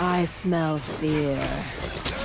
I smell fear.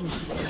Killing spree.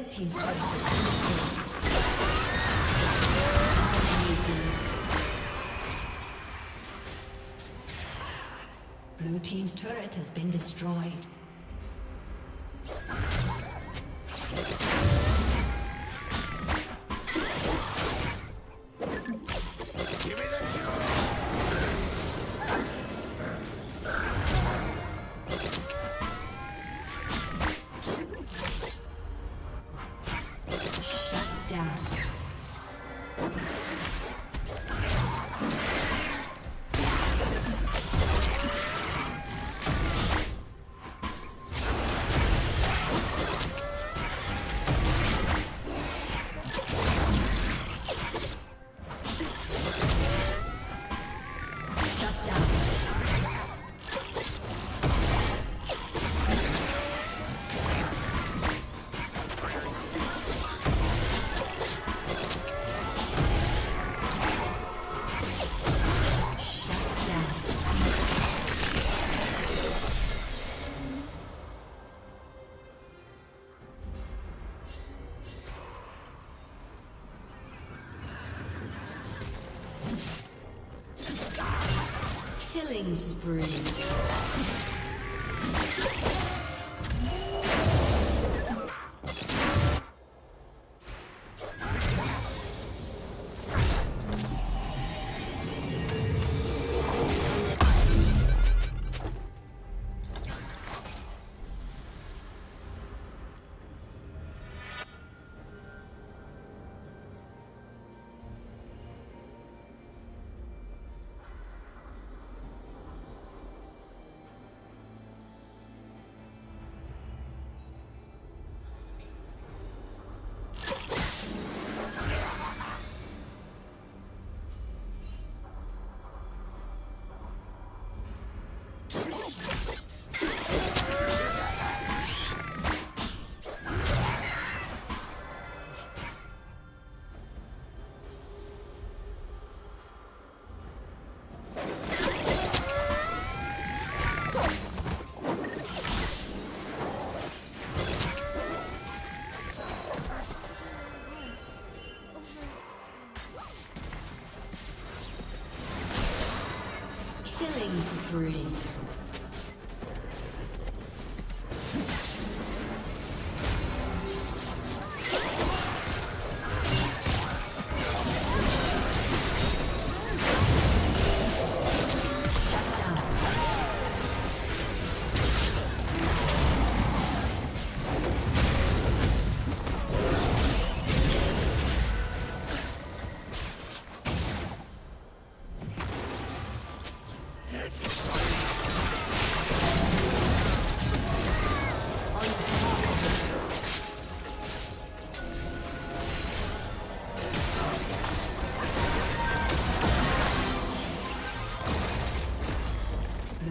Red team's turret. Blue team's turret has been destroyed. Killing spree. Killing spree.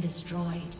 Red